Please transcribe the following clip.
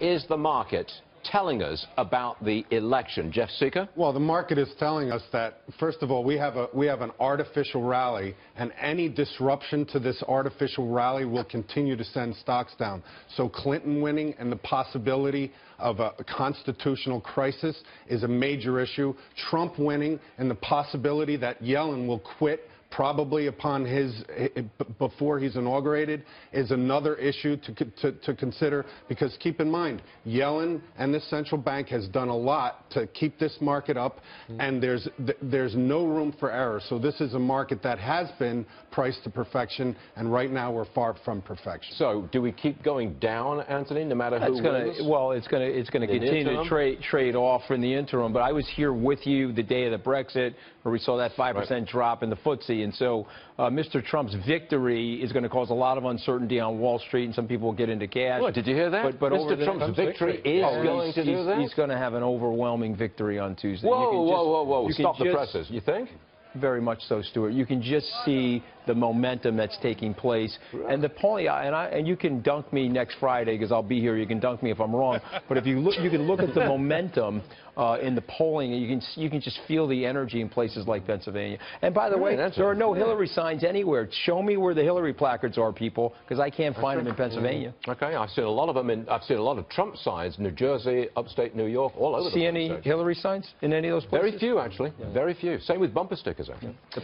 is the market telling us about the election? Jeff Sica? Well, the market is telling us that, first of all, we have, a, we have an artificial rally, and any disruption to this artificial rally will continue to send stocks down. So Clinton winning and the possibility of a constitutional crisis is a major issue. Trump winning and the possibility that Yellen will quit probably upon his, before he's inaugurated, is another issue to, to, to, consider because keep in mind, Yellen and the central bank has done a lot to keep this market up mm-hmm. and there's, there's no room for error. So this is a market that has been priced to perfection and right now we're far from perfection. So do we keep going down, Anthony, no matter who gonna, wins? Well, it's going to it's going to continue to trade trade off in the interim. But I was here with you the day of the Brexit where we saw that 5% right. drop in the FTSE and so uh, Mr. Trump's victory is going to cause a lot of uncertainty on Wall Street, and some people will get into cash. What, did you hear that? But, but Mr. Trump's the, victory, victory is oh, going to do that? He's going to have an overwhelming victory on Tuesday. Whoa, whoa, whoa, whoa. Stop the presses. You think? Very much so, Stuart. You can just see the momentum that's taking place. Right. And the polling, and, I, and you can dunk me next Friday because I'll be here. You can dunk me if I'm wrong. but if you look, you can look at the momentum uh, in the polling, and you can you can just feel the energy in places like Pennsylvania. And by the way, there are no Hillary signs anywhere. Show me where the Hillary placards are, people, because I can't find them in Pennsylvania. Okay, I've seen a lot of them in. I've seen a lot of Trump signs, New Jersey, upstate New York, all over. See any Hillary signs in any of those places? Very few, actually. Yeah. Very few. Same with bumper stickers, actually. The